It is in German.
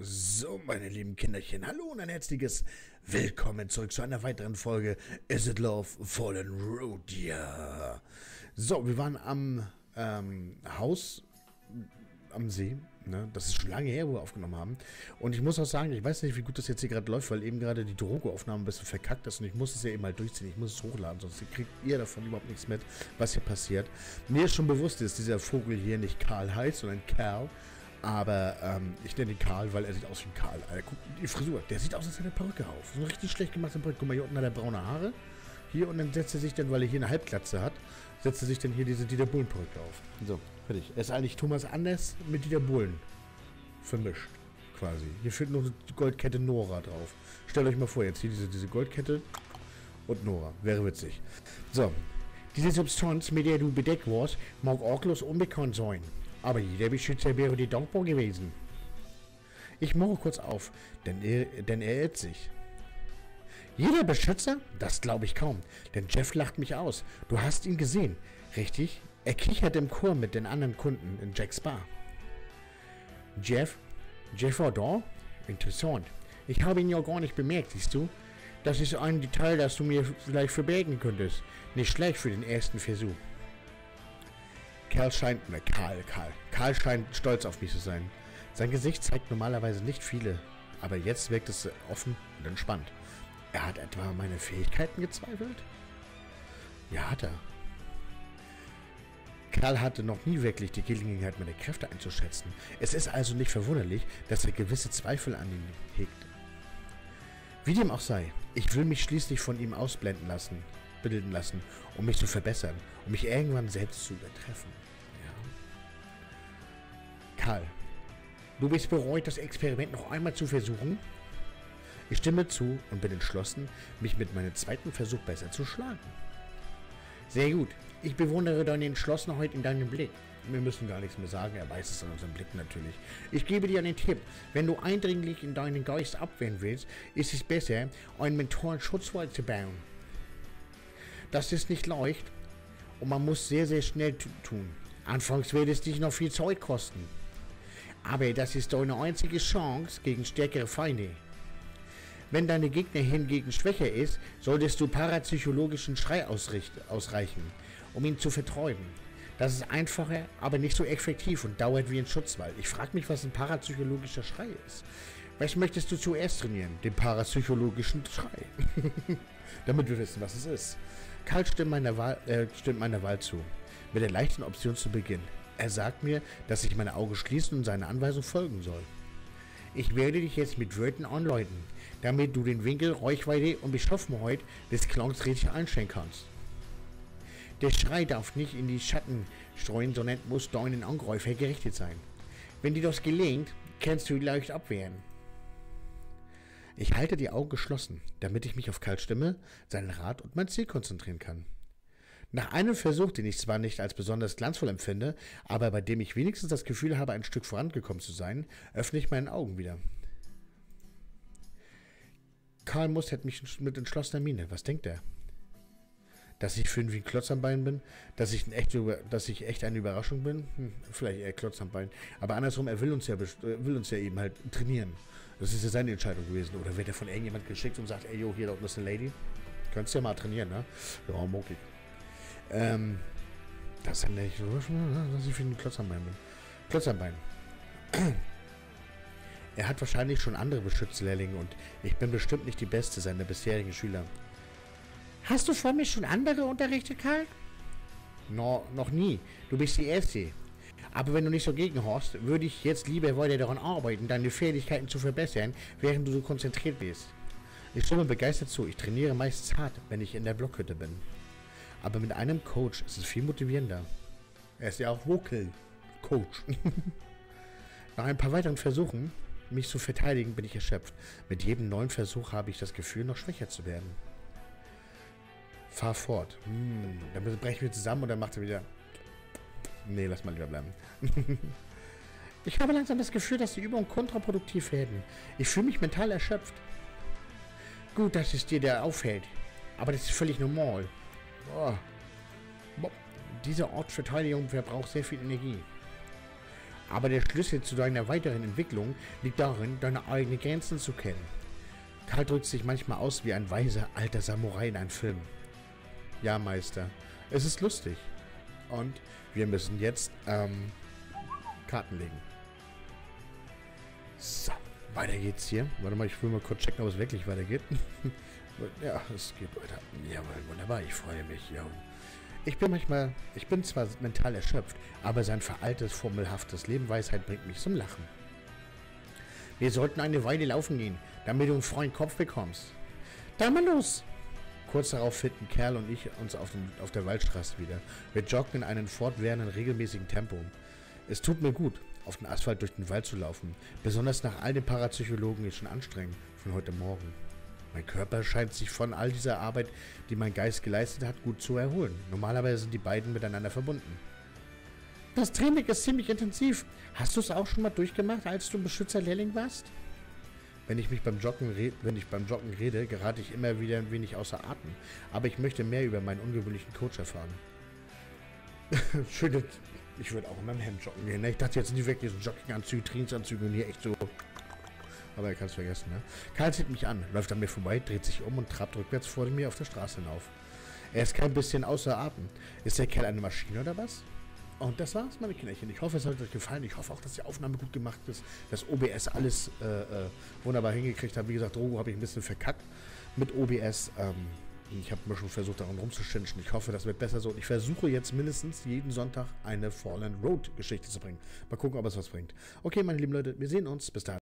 So, meine lieben Kinderchen, hallo und ein herzliches Willkommen zurück zu einer weiteren Folge Is It Love Fallen Road? Ja. So, wir waren am ähm, Haus am See. Ne? Das ist schon lange her, wo wir aufgenommen haben. Und ich muss auch sagen, ich weiß nicht, wie gut das jetzt hier gerade läuft, weil eben gerade die Drogo-Aufnahme ein bisschen verkackt ist und ich muss es ja eben halt durchziehen. Ich muss es hochladen, sonst kriegt ihr davon überhaupt nichts mit, was hier passiert. Mir ist schon bewusst, dass dieser Vogel hier nicht Karl heißt, sondern Kerl. Aber ähm, ich nenne ihn Karl, weil er sieht aus wie ein Karl. Alter, guck, die Frisur, der sieht aus, als hätte er eine Perücke auf. So eine richtig schlecht gemachte Perücke. Guck mal, hier unten hat er braune Haare. Hier und dann setzt er sich dann, weil er hier eine Halbglatze hat, setzt er sich dann hier diese Dieter Bohlen-Perücke auf. So, fertig. Er ist eigentlich Thomas Anders mit Dieter Bohlen vermischt, quasi. Hier fehlt nur die Goldkette Nora drauf. Stellt euch mal vor, jetzt hier diese, diese Goldkette und Nora. Wäre witzig. So, diese Substanz, mit der du bedeckt warst, mag arglos unbekannt sein. Aber jeder Beschützer wäre dir dankbar gewesen. Ich mache kurz auf, denn er, denn er irrt sich. Jeder Beschützer? Das glaube ich kaum, denn Jeff lacht mich aus. Du hast ihn gesehen, richtig? Er kichert im Chor mit den anderen Kunden in Jacks Bar. Jeff? Jeff da? Interessant. Ich habe ihn ja gar nicht bemerkt, siehst du? Das ist ein Detail, das du mir vielleicht verbergen könntest. Nicht schlecht für den ersten Versuch. Karl scheint, ne, Karl, Karl. Karl scheint stolz auf mich zu sein. Sein Gesicht zeigt normalerweise nicht viele, aber jetzt wirkt es offen und entspannt. Er hat etwa meine Fähigkeiten gezweifelt? Ja, hat er. Karl hatte noch nie wirklich die Gelegenheit, meine Kräfte einzuschätzen. Es ist also nicht verwunderlich, dass er gewisse Zweifel an ihn hegt. Wie dem auch sei, ich will mich schließlich von ihm ausblenden lassen bilden lassen, um mich zu verbessern, um mich irgendwann selbst zu übertreffen. Ja. Karl, du bist bereut, das Experiment noch einmal zu versuchen? Ich stimme zu und bin entschlossen, mich mit meinem zweiten Versuch besser zu schlagen. Sehr gut. Ich bewundere deine Entschlossenheit in deinem Blick. Wir müssen gar nichts mehr sagen, er weiß es in unserem Blick natürlich. Ich gebe dir einen Tipp. Wenn du eindringlich in deinen Geist abwehren willst, ist es besser, einen mentalen Schutzwall zu bauen. Das ist nicht leicht und man muss sehr, sehr schnell tun. Anfangs wird es dich noch viel Zeug kosten. Aber das ist deine einzige Chance gegen stärkere Feinde. Wenn deine Gegner hingegen schwächer ist, solltest du parapsychologischen Schrei ausreichen, um ihn zu verträumen. Das ist einfacher, aber nicht so effektiv und dauert wie ein Schutzwall. Ich frage mich, was ein parapsychologischer Schrei ist. Was möchtest du zuerst trainieren? Den parapsychologischen Schrei. Damit wir wissen, was es ist. Karl stimmt meiner, Wahl, äh, stimmt meiner Wahl zu. Mit der leichten Option zu Beginn. Er sagt mir, dass ich meine Augen schließen und seiner Anweisung folgen soll. Ich werde dich jetzt mit Wörtern anläuten, damit du den Winkel, Reichweite und Beschaffenheit des Clowns richtig einstellen kannst. Der Schrei darf nicht in die Schatten streuen, sondern muss deinen Angreifer gerichtet sein. Wenn dir das gelingt, kannst du ihn leicht abwehren. Ich halte die Augen geschlossen, damit ich mich auf Karls Stimme, seinen Rat und mein Ziel konzentrieren kann. Nach einem Versuch, den ich zwar nicht als besonders glanzvoll empfinde, aber bei dem ich wenigstens das Gefühl habe, ein Stück vorangekommen zu sein, öffne ich meine Augen wieder. Karl mustert mich mit entschlossener Miene. Was denkt er? dass ich für ihn wie ein Klotz am Bein bin, dass ich, echt, dass ich echt eine Überraschung bin. Hm, vielleicht eher Klotz am Bein. Aber andersrum, er will uns ja, äh, will uns ja eben halt trainieren. Das ist ja seine Entscheidung gewesen. Oder wird er von irgendjemand geschickt und sagt, ey, yo, hier da unten ist eine Lady. Könntest ja mal trainieren, ne? Ja, möglich. Ähm, das ist nicht so, dass ich für einen Klotz am Bein bin. Klotz am Bein. Er hat wahrscheinlich schon andere Beschützlehrlinge und ich bin bestimmt nicht die beste seiner bisherigen Schüler. Hast du vor mir schon andere unterrichtet, Karl? No, noch nie. Du bist die Erste. Aber wenn du nicht so gegenhorst, würde ich jetzt lieber weiter daran arbeiten, deine Fähigkeiten zu verbessern, während du so konzentriert bist. Ich stimme begeistert zu. Ich trainiere meistens hart, wenn ich in der Blockhütte bin. Aber mit einem Coach ist es viel motivierender. Er ist ja auch Vocal Coach. Nach ein paar weiteren Versuchen, mich zu verteidigen, bin ich erschöpft. Mit jedem neuen Versuch habe ich das Gefühl, noch schwächer zu werden. Fahr fort. Hm, dann brechen wir zusammen und dann macht er wieder. Nee, lass mal lieber bleiben. ich habe langsam das Gefühl, dass die Übungen kontraproduktiv werden. Ich fühle mich mental erschöpft. Gut, dass es dir da auffällt. Aber das ist völlig normal. Boah. Boah. Diese Ortsverteidigung verbraucht sehr viel Energie. Aber der Schlüssel zu deiner weiteren Entwicklung liegt darin, deine eigenen Grenzen zu kennen. Karl drückt sich manchmal aus wie ein weiser alter Samurai in einem Film. Ja, Meister, es ist lustig. Und wir müssen jetzt ähm, Karten legen. So, weiter geht's hier. Warte mal, ich will mal kurz checken, ob es wirklich weitergeht. ja, es geht weiter. Jawohl, wunderbar, ich freue mich. Ja. Ich bin manchmal, ich bin zwar mental erschöpft, aber sein veraltes, formelhaftes Lebenweisheit bringt mich zum Lachen. Wir sollten eine Weile laufen gehen, damit du einen freien Kopf bekommst. Da mal los! Kurz darauf finden Kerl und ich uns auf, den, auf der Waldstraße wieder. Wir joggen in einem fortwährenden, regelmäßigen Tempo. Es tut mir gut, auf den Asphalt durch den Wald zu laufen. Besonders nach all den Parapsychologen ist schon anstrengend von heute Morgen. Mein Körper scheint sich von all dieser Arbeit, die mein Geist geleistet hat, gut zu erholen. Normalerweise sind die beiden miteinander verbunden. Das Training ist ziemlich intensiv. Hast du es auch schon mal durchgemacht, als du Beschützerlehrling warst? Wenn ich mich beim Joggen, wenn ich beim Joggen rede, gerate ich immer wieder ein wenig außer Atem. Aber ich möchte mehr über meinen ungewöhnlichen Coach erfahren. Schöne. Ich würde auch in meinem Hemd joggen gehen. Ne? Ich dachte jetzt nicht weg, diesen Jogginganzüge, Trainingsanzüge und hier echt so. Aber er kann es vergessen, ne? Karl sieht mich an, läuft an mir vorbei, dreht sich um und trabt rückwärts vor mir auf der Straße hinauf. Er ist kein bisschen außer Atem. Ist der Kerl eine Maschine oder was? Und das war's, meine Kinderchen. Ich hoffe, es hat euch gefallen. Ich hoffe auch, dass die Aufnahme gut gemacht ist, dass OBS alles äh, äh, wunderbar hingekriegt hat. Wie gesagt, Drogo habe ich ein bisschen verkackt mit OBS. Ähm, ich habe mir schon versucht, daran rumzustinchen. Ich hoffe, das wird besser so. Und ich versuche jetzt mindestens jeden Sonntag eine Fallen Road Geschichte zu bringen. Mal gucken, ob es was bringt. Okay, meine lieben Leute, wir sehen uns. Bis dahin.